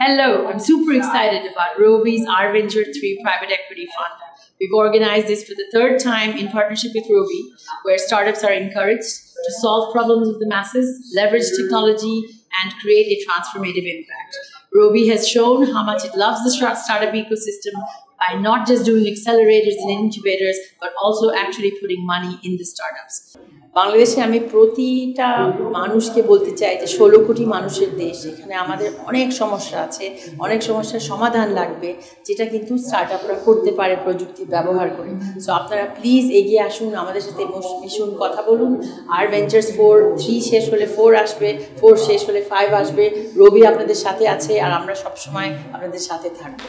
Hello, I'm super excited about Roby's R Venture 3 private equity fund. We've organized this for the third time in partnership with Roby, where startups are encouraged to solve problems of the masses, leverage technology, and create a transformative impact. Roby has shown how much it loves the startup ecosystem by not just doing accelerators and incubators, but also actually putting money in the startups. বাংলাদেশে আমি প্রতিটা মানুষকে বলতে চাই যে ষোলো কোটি মানুষের দেশ, এখানে আমাদের অনেক সমস্যা আছে, অনেক সমস্যার সমাধান লাগবে, যেটা কিন্তু স্টার্ট আপরা করতে পারে প্রযুক্তি ব্যবহার করে। সো আপনারা প্লিজ এগিয়ে আসুন, আমাদের সাথে মিশুন কথা বলুন। আর ভেঞ্চার্স ফোর থ্রি শেষ হলে ফোর আসবে ফোর শেষ হলে ফাইভ আসবে। রবি আপনাদের সাথে আছে আর আমরা সবসময় আপনাদের সাথে থাকব।